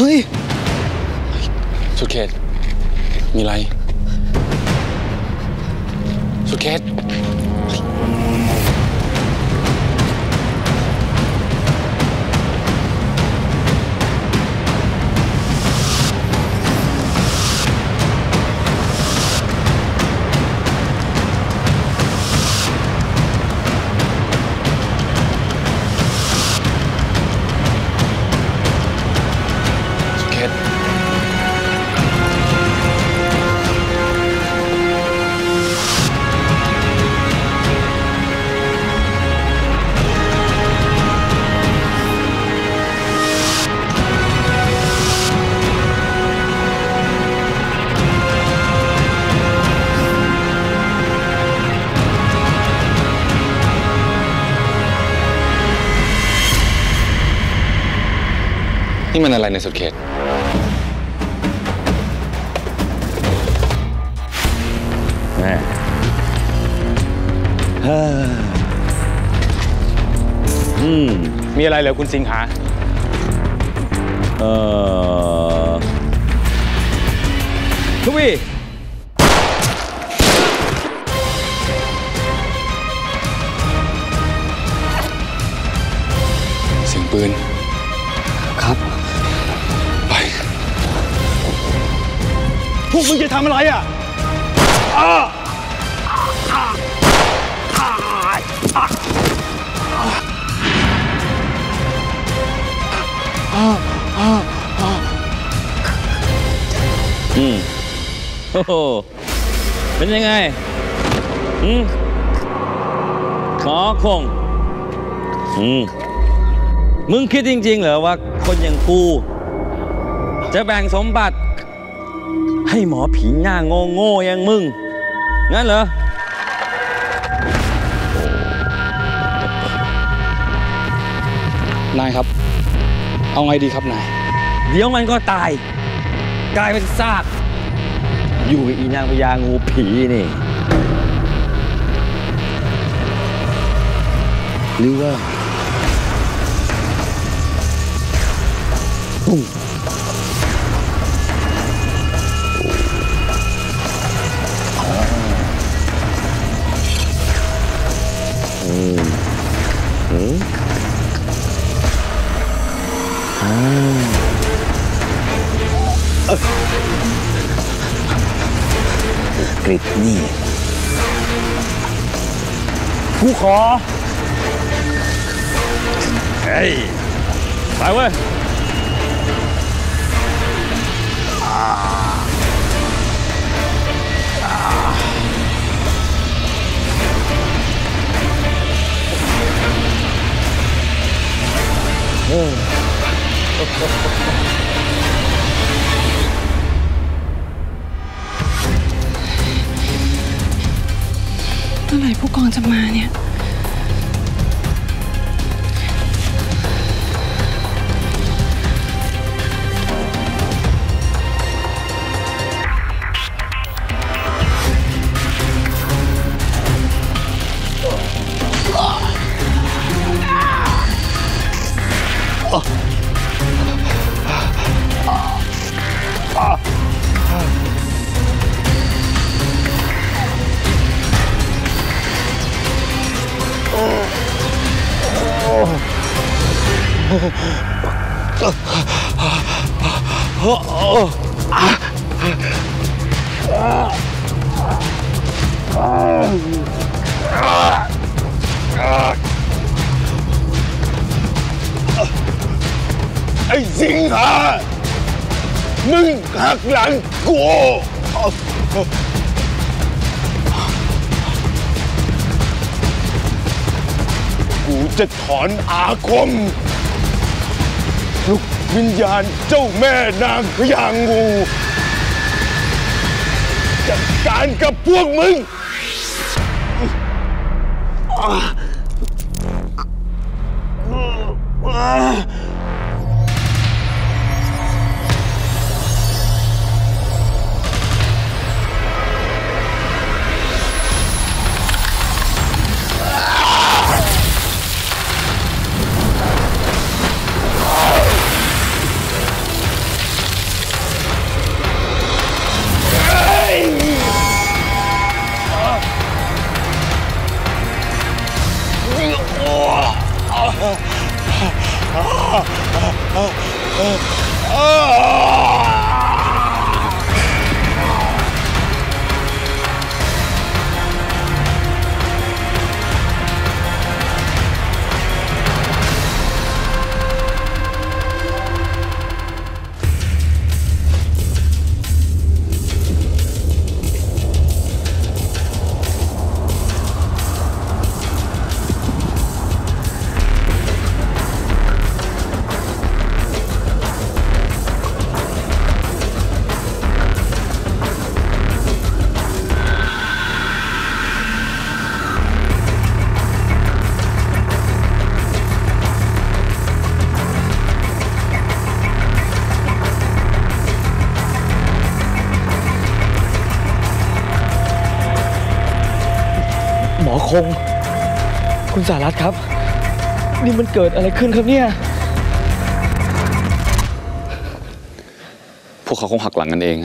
เฮ้ย สุดเขต มีอะไร สุดเขต มันอะไรในยสุดเขตแม่เฮ้ออืม มีอะไรเหรอคุณสิงหา เออทวีเสียงปืน วกมึงจะทำอะไรอะอืมโอ้โหเป็นยังไงอืมหมอคงอืมมึงคิดจริง ๆ เหรอว่าคนอย่างกู จะแบ่งสมบัติ ให้หมอผีหน้าโง่โง่อย่างมึง งั้นเหรอ นายครับ เอาไงดีครับนาย เดี๋ยวมันก็ตาย กลายเป็นซาก อยู่กับอีนางพญางูผีนี่ หรือว่า ปุ้ง กริดนี่กูขอ เฮ้ย ไปเว้ยเมื่อไหร่ผู้กองจะมาเนี่ย ไอ้สิงหามึงหักหลังกูกูจะถอนอาคม วิญญาณเจ้าแม่นางพยางูจัดการกับพวกมึง Ah! Oh, oh, oh, oh. oh, oh. สารัตครับ นี่มันเกิดอะไรขึ้นครับเนี่ย พวกเขาคงหักหลังกันเอง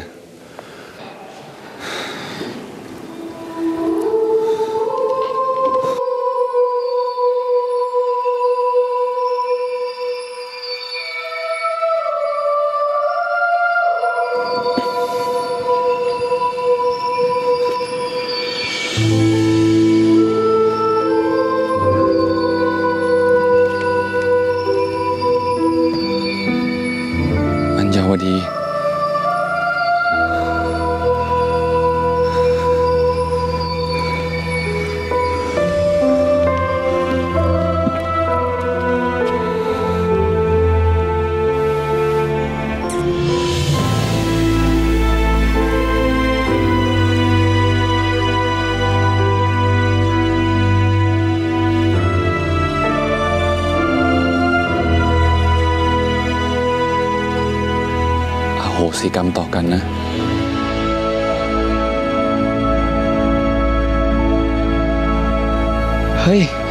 เ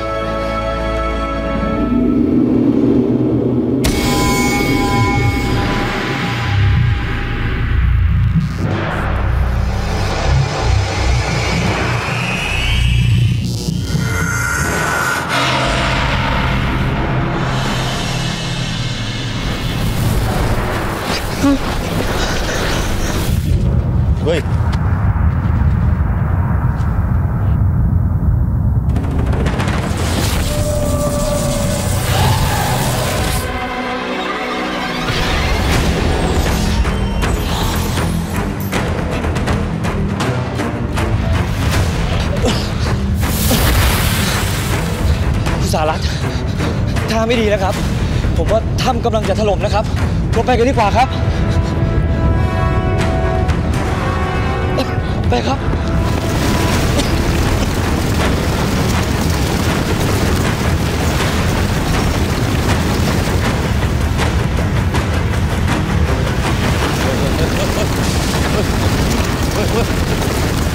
ไม่ดีนะครับ ผมว่าถ้ำกำลังจะถล่มนะครับลงไปกันดีกว่าครับ ไปครับ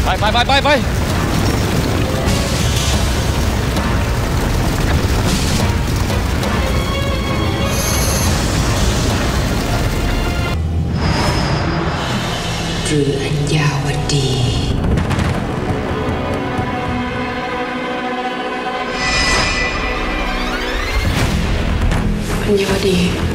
ไปไปไปไปไป หรืออัญญาวดี อัญญาวดี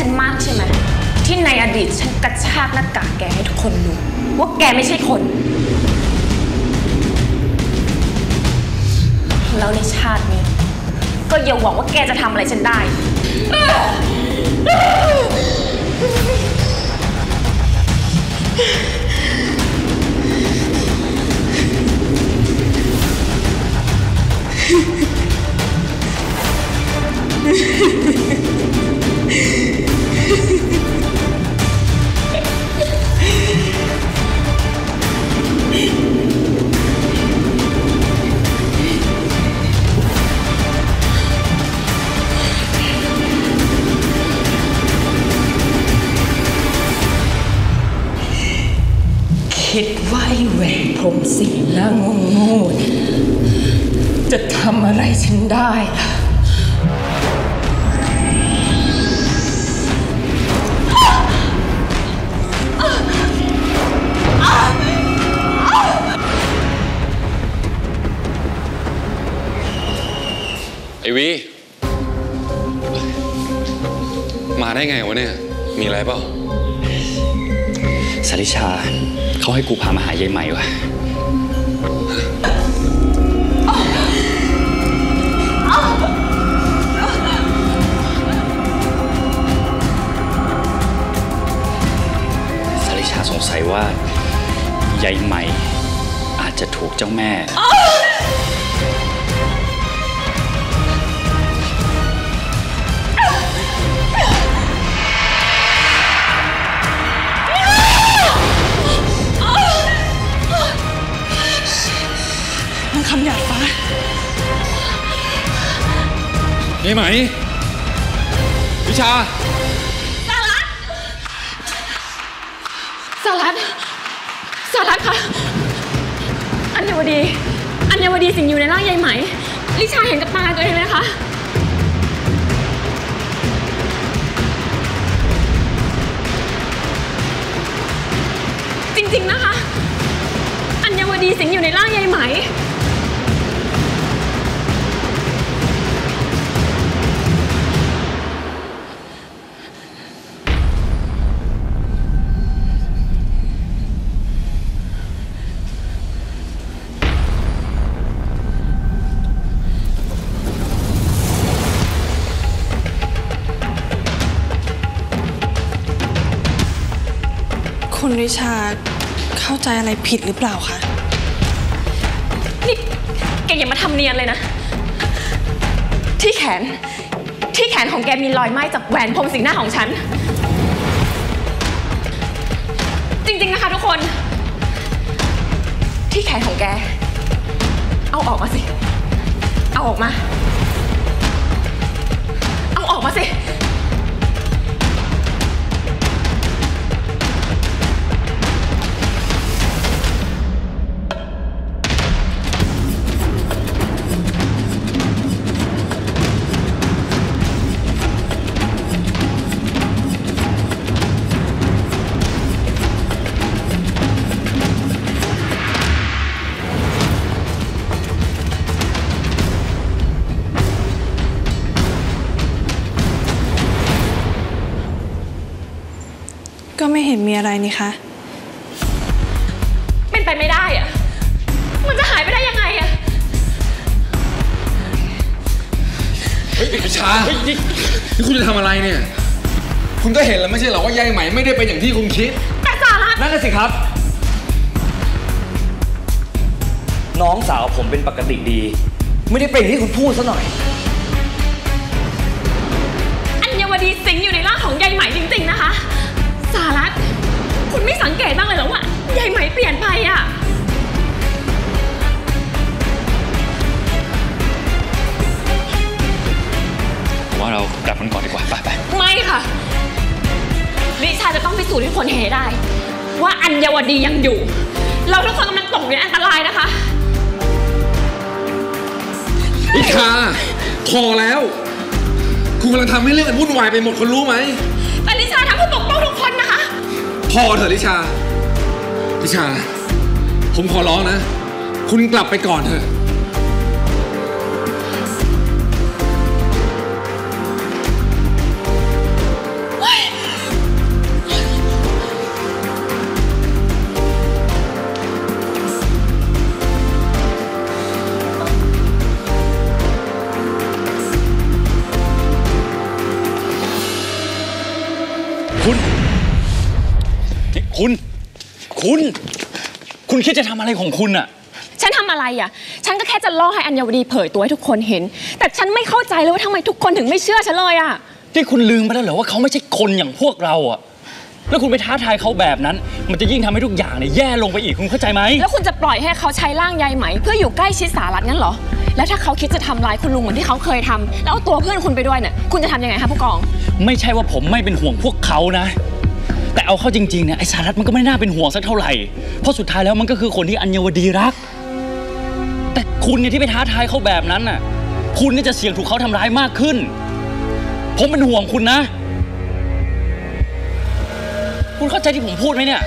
ฉันมากใช่ไหมที่ในอดีตฉันกระชากหน้ากากแกให้ทุกคนรู้ว่าแกไม่ใช่คน แล้วในชาตินี้ ก็อย่าหวังว่าแกจะทำอะไรฉันได้คิ แหวนพรหมสีหน้าโง่ๆเนี่ยจะทำอะไรฉันได้ล่ะไอวี มาได้ไงวะเนี่ย มีอะไรเปล่าสาริชา เขาให้กูพามาหายายใหม่วะ ยว่ายายใหม่ อาจจะถูกเจ้าแม่มันคำหยาดฟ้า ยายไหม วิชา สารัตคะอัญวดี อัญวดีสิงอยู่ในร่างยายไหม ลิชาเห็นกับตาตัวเองเลยนะคะจริงๆนะคะ อัญวดีสิงอยู่ในร่างยายไหม คุณริชาเข้าใจอะไรผิดหรือเปล่าคะ นี่แกอย่ามาทำเนียนเลยนะ ที่แขน ที่แขนของแกมีรอยไหม้จากแหวนพรมสีหน้าของฉัน จริง ๆ นะคะทุกคน ที่แขนของแก เอาออกมาสิ เอาออกมา เอาออกมาสิ เห็นมีอะไรนี่คะ เป็นไปไม่ได้อะมันจะหายไปได้ยังไงอะเฮ้ยวิชานี่คุณจะทำอะไรเนี่ย คุณก็เห็นแล้วไม่ใช่เหรอว่ายายไหมไม่ได้เป็นอย่างที่คุณคิด แต่สารัตนั่นน่ะสิครับ น้องสาวผมเป็นปกติดี ไม่ได้เป็นอย่างที่คุณพูดซะหน่อย รัตคุณไม่สังเกตบ้างเลยเหรอว่ายายไหมเปลี่ยนไปอะว่าเรากลับกันก่อนดีกว่า ไปไปไม่ค่ะลิชาจะต้องพิสูจน์ให้คนเห็นให้ได้ ว่าอัญวดียังอยู่ เราทุกคนกำลังตกอยู่ในอันตรายนะคะวิชาพอแล้ว คุณกำลังทำให้เรื่องมันวุ่นวายไปหมดคุณรู้ไหมแต่ลิชาทำเพื่อปกป้องทุกคนนะคะ พอเถอะลิชา ลิชา ผมขอร้องนะ คุณกลับไปก่อนเถอะ คุณ คุณคิดจะทำอะไรของคุณอะฉันทำอะไรอะ ฉันก็แค่จะล่อให้อัญวดีเผยตัวให้ทุกคนเห็น แต่ฉันไม่เข้าใจเลยว่าทำไมทุกคนถึงไม่เชื่อฉันเลยอะ นี่คุณลืมไปแล้วเหรอว่าเขาไม่ใช่คนอย่างพวกเราอะแล้วคุณไปท้าทายเขาแบบนั้น มันจะยิ่งทำให้ทุกอย่างเนี่ยแย่ลงไปอีก คุณเข้าใจไหม แล้วคุณจะปล่อยให้เขาใช้ร่างยายไหม เพื่ออยู่ใกล้ชิดสารัตงั้นเหรอ แล้วถ้าเขาคิดจะทำร้ายคุณลุงเหมือนที่เขาเคยทำแล้วเอาตัวเพื่อนคุณไปด้วยเนี่ย คุณจะทำยังไงคะผู้กอง ไม่ใช่ว่าผมไม่เป็นห่วงพวกเขานะ แต่เอาเข้าจริงๆเนี่ยไอ้สารัตมันก็ไม่น่าเป็นห่วงสักเท่าไหร่ เพราะสุดท้ายแล้วมันก็คือคนที่อัญวดีรัก แต่คุณเนี่ยที่ไปท้าทายเขาแบบนั้นน่ะ คุณเนี่ยจะเสี่ยงถูกเขาทำร้ายมากขึ้น ผมเป็นห่วงคุณนะ คุณเข้าใจที่ผมพูดไหมเนี่ย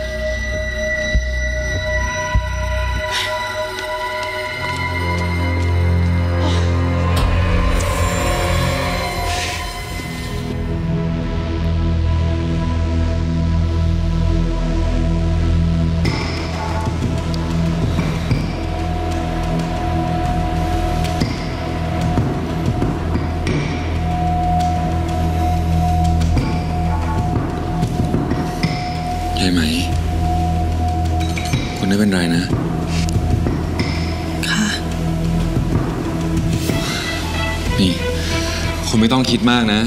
คุณไม่ต้องคิดมากนะ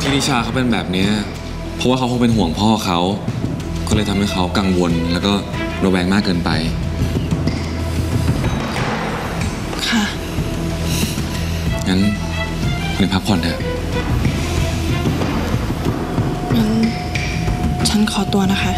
ที่นิชาเขาเป็นแบบเนี้ยเพราะว่าเขาคงเป็นห่วงพ่อเขา ก็เลยทำให้เขากังวลแล้วก็ระแวงมากเกินไป ค่ะ งั้นคุณพักผ่อนเถอะ งั้นฉันขอตัวนะคะ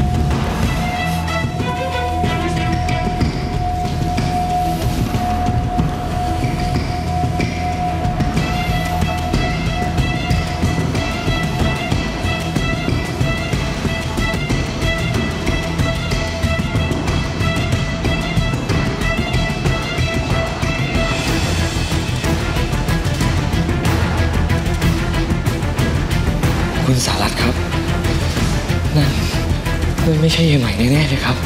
นั่นไม่ใช่ยายใหม่แน่ๆเลยครับ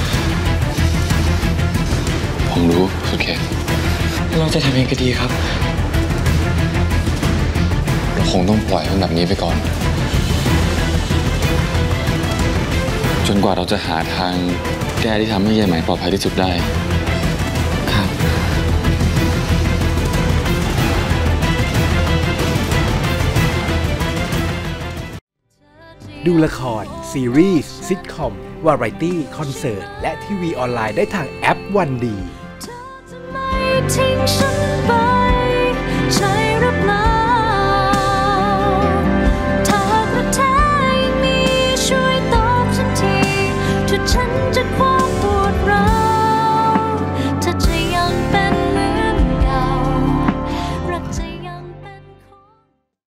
ผมรู้สุดเขตเราจะทำยังไงกันดีครับ เราคงต้องปล่อยมันแบบนี้ไปก่อน จนกว่าเราจะหาทางแก้ที่ทำให้ยายไหมปลอดภัยที่สุดได้ครับดูละคร ซีรีส์ซิทคอม วาไรตี้คอนเสิร์ตและทีวีออนไลน์ได้ทางแอปวันดีทิ้งฉันไป